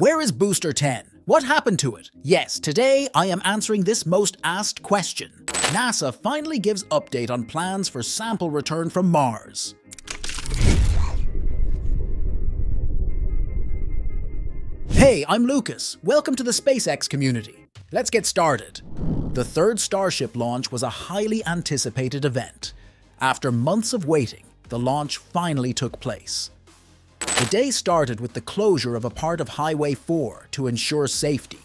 Where is Booster 10? What happened to it? Yes, today I am answering this most asked question. NASA finally gives update on plans for sample return from Mars. Hey, I'm Lucas. Welcome to the SpaceX community. Let's get started. The third Starship launch was a highly anticipated event. After months of waiting, the launch finally took place. The day started with the closure of a part of Highway 4 to ensure safety.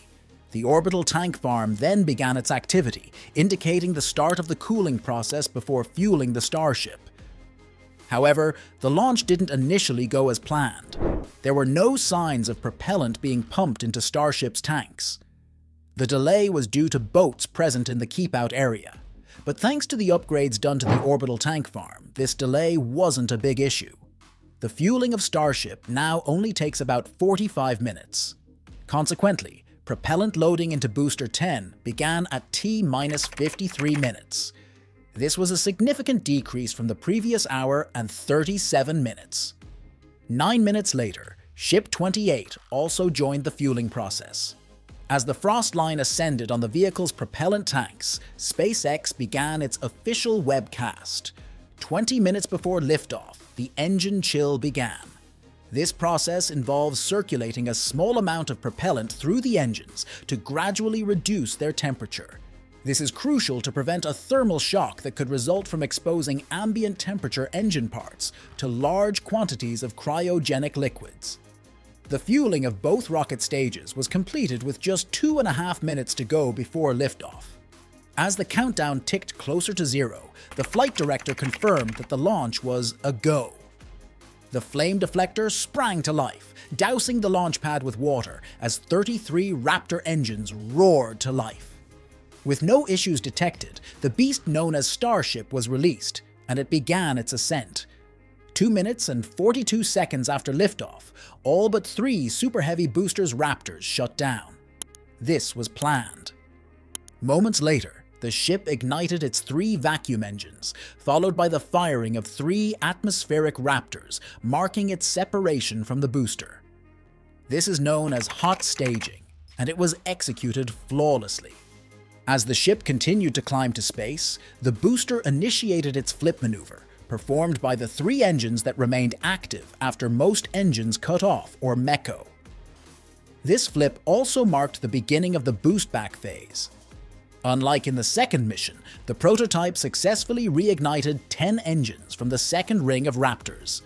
The orbital tank farm then began its activity, indicating the start of the cooling process before fueling the Starship. However, the launch didn't initially go as planned. There were no signs of propellant being pumped into Starship's tanks. The delay was due to boats present in the keep-out area. But thanks to the upgrades done to the orbital tank farm, this delay wasn't a big issue. The fueling of Starship now only takes about 45 minutes. Consequently, propellant loading into Booster 10 began at T-minus 53 minutes. This was a significant decrease from the previous hour and 37 minutes. Nine minutes later, Ship 28 also joined the fueling process. As the frost line ascended on the vehicle's propellant tanks, SpaceX began its official webcast. 20 minutes before liftoff, the engine chill began. This process involves circulating a small amount of propellant through the engines to gradually reduce their temperature. This is crucial to prevent a thermal shock that could result from exposing ambient temperature engine parts to large quantities of cryogenic liquids. The fueling of both rocket stages was completed with just two and a half minutes to go before liftoff. As the countdown ticked closer to zero, the flight director confirmed that the launch was a go. The flame deflector sprang to life, dousing the launch pad with water as 33 Raptor engines roared to life. With no issues detected, the beast known as Starship was released, and it began its ascent. Two minutes and 42 seconds after liftoff, all but three Super Heavy boosters Raptors shut down. This was planned. Moments later, the ship ignited its three vacuum engines, followed by the firing of three atmospheric Raptors, marking its separation from the booster. This is known as hot staging, and it was executed flawlessly. As the ship continued to climb to space, the booster initiated its flip maneuver, performed by the three engines that remained active after most engines cut off, or MECO. This flip also marked the beginning of the boost back phase. Unlike in the second mission, the prototype successfully reignited 10 engines from the second ring of Raptors.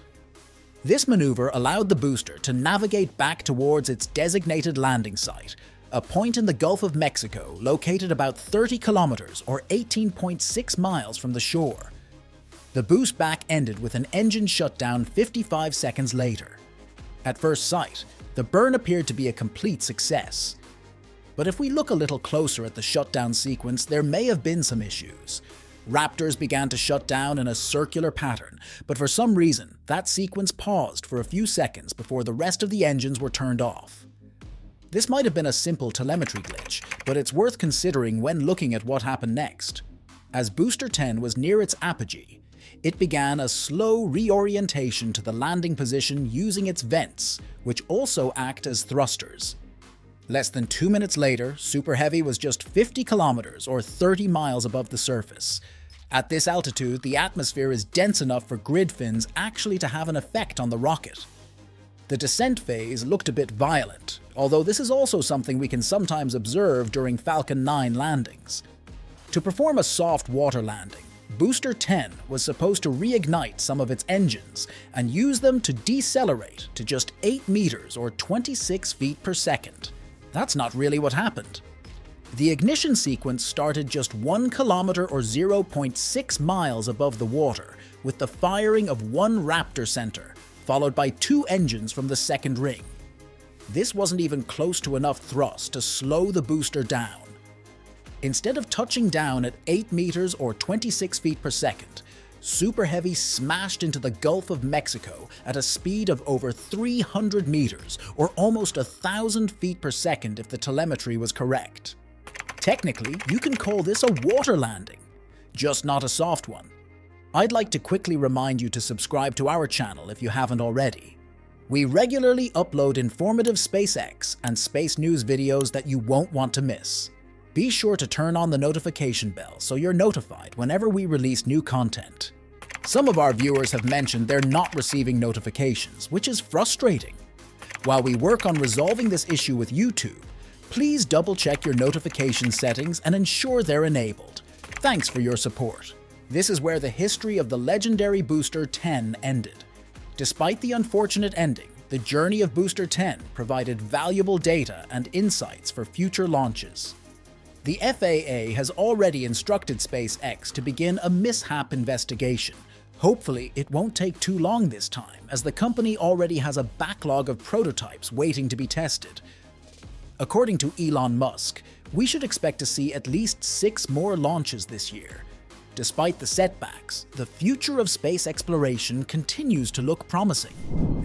This maneuver allowed the booster to navigate back towards its designated landing site, a point in the Gulf of Mexico located about 30 kilometers or 18.6 miles from the shore. The boost back ended with an engine shutdown 55 seconds later. At first sight, the burn appeared to be a complete success. But if we look a little closer at the shutdown sequence, there may have been some issues. Raptors began to shut down in a circular pattern, but for some reason, that sequence paused for a few seconds before the rest of the engines were turned off. This might have been a simple telemetry glitch, but it's worth considering when looking at what happened next. As Booster 10 was near its apogee, it began a slow reorientation to the landing position using its vents, which also act as thrusters. Less than two minutes later, Super Heavy was just 50 kilometers or 30 miles above the surface. At this altitude, the atmosphere is dense enough for grid fins actually to have an effect on the rocket. The descent phase looked a bit violent, although this is also something we can sometimes observe during Falcon 9 landings. To perform a soft water landing, Booster 10 was supposed to reignite some of its engines and use them to decelerate to just 8 meters or 26 feet per second. That's not really what happened. The ignition sequence started just 1 kilometer or 0.6 miles above the water, with the firing of one Raptor center, followed by two engines from the second ring. This wasn't even close to enough thrust to slow the booster down. Instead of touching down at 8 meters or 26 feet per second, Super Heavy smashed into the Gulf of Mexico at a speed of over 300 meters, or almost a thousand feet per second if the telemetry was correct. Technically, you can call this a water landing, just not a soft one. I'd like to quickly remind you to subscribe to our channel if you haven't already. We regularly upload informative SpaceX and space news videos that you won't want to miss. Be sure to turn on the notification bell so you're notified whenever we release new content. Some of our viewers have mentioned they're not receiving notifications, which is frustrating. While we work on resolving this issue with YouTube, please double check your notification settings and ensure they're enabled. Thanks for your support. This is where the history of the legendary Booster 10 ended. Despite the unfortunate ending, the journey of Booster 10 provided valuable data and insights for future launches. The FAA has already instructed SpaceX to begin a mishap investigation. Hopefully, it won't take too long this time, as the company already has a backlog of prototypes waiting to be tested. According to Elon Musk, we should expect to see at least six more launches this year, Despite the setbacks, the future of space exploration continues to look promising.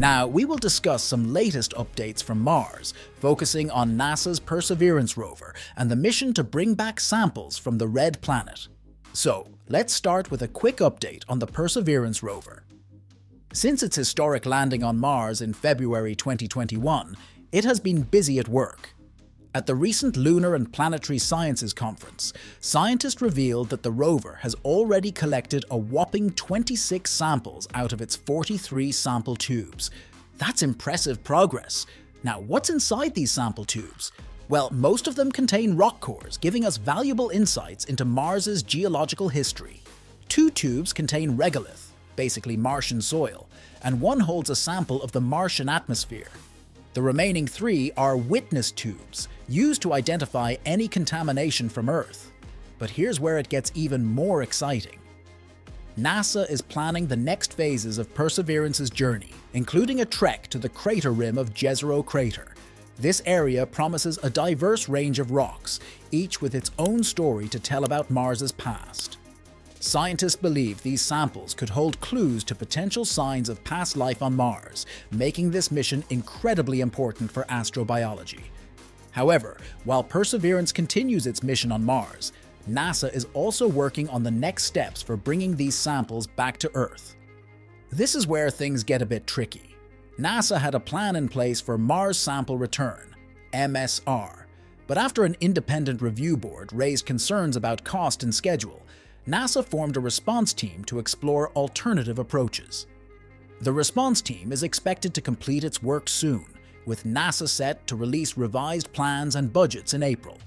Now, we will discuss some latest updates from Mars, focusing on NASA's Perseverance rover and the mission to bring back samples from the Red Planet. So, let's start with a quick update on the Perseverance rover. Since its historic landing on Mars in February 2021, it has been busy at work. At the recent Lunar and Planetary Sciences Conference, scientists revealed that the rover has already collected a whopping 26 samples out of its 43 sample tubes. That's impressive progress. Now, what's inside these sample tubes? Well, most of them contain rock cores, giving us valuable insights into Mars's geological history. Two tubes contain regolith, basically Martian soil, and one holds a sample of the Martian atmosphere. The remaining three are witness tubes, used to identify any contamination from Earth. But here's where it gets even more exciting. NASA is planning the next phases of Perseverance's journey, including a trek to the crater rim of Jezero Crater. This area promises a diverse range of rocks, each with its own story to tell about Mars's past. Scientists believe these samples could hold clues to potential signs of past life on Mars, making this mission incredibly important for astrobiology. However, while Perseverance continues its mission on Mars, NASA is also working on the next steps for bringing these samples back to Earth. This is where things get a bit tricky. NASA had a plan in place for Mars Sample Return, MSR, but after an independent review board raised concerns about cost and schedule, NASA formed a response team to explore alternative approaches. The response team is expected to complete its work soon, with NASA set to release revised plans and budgets in April.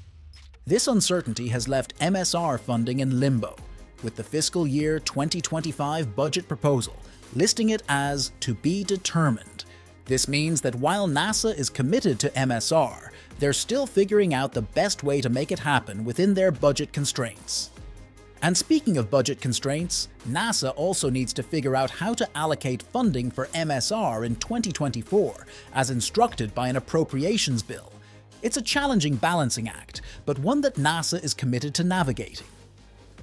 This uncertainty has left MSR funding in limbo, with the fiscal year 2025 budget proposal listing it as to be determined. This means that while NASA is committed to MSR, they're still figuring out the best way to make it happen within their budget constraints. And speaking of budget constraints, NASA also needs to figure out how to allocate funding for MSR in 2024, as instructed by an appropriations bill. It's a challenging balancing act, but one that NASA is committed to navigating.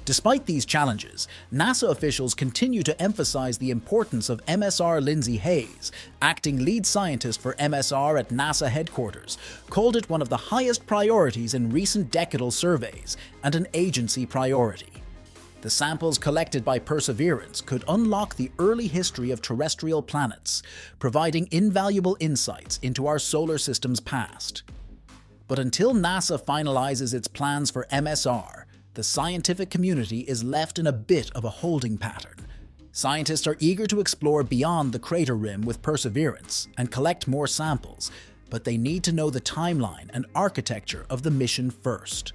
Despite these challenges, NASA officials continue to emphasize the importance of MSR Lindsay Hays, acting lead scientist for MSR at NASA headquarters, called it one of the highest priorities in recent decadal surveys and an agency priority. The samples collected by Perseverance could unlock the early history of terrestrial planets, providing invaluable insights into our solar system's past. But until NASA finalizes its plans for MSR, the scientific community is left in a bit of a holding pattern. Scientists are eager to explore beyond the crater rim with Perseverance and collect more samples, but they need to know the timeline and architecture of the mission first.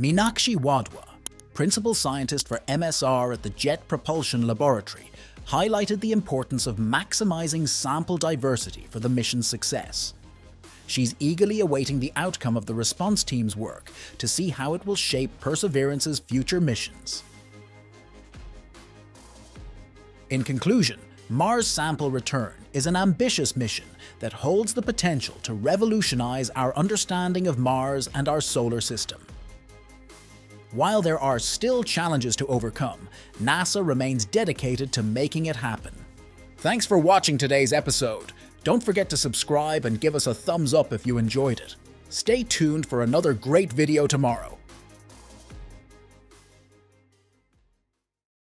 Meenakshi Wadhwa, principal scientist for MSR at the Jet Propulsion Laboratory, highlighted the importance of maximizing sample diversity for the mission's success. She's eagerly awaiting the outcome of the response team's work to see how it will shape Perseverance's future missions. In conclusion, Mars Sample Return is an ambitious mission that holds the potential to revolutionize our understanding of Mars and our solar system. While there are still challenges to overcome, NASA remains dedicated to making it happen. Thanks for watching today's episode. Don't forget to subscribe and give us a thumbs up if you enjoyed it. Stay tuned for another great video tomorrow.